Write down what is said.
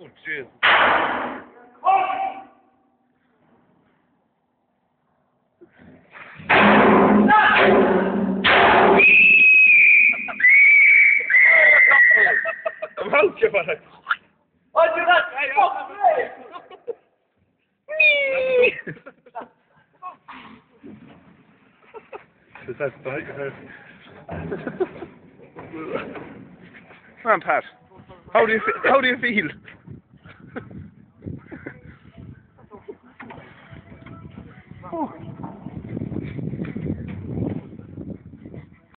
Cheers. Walcie parę. Chodź, raz, Przestań, Come on, Pat. How do you how do you feel? Oh.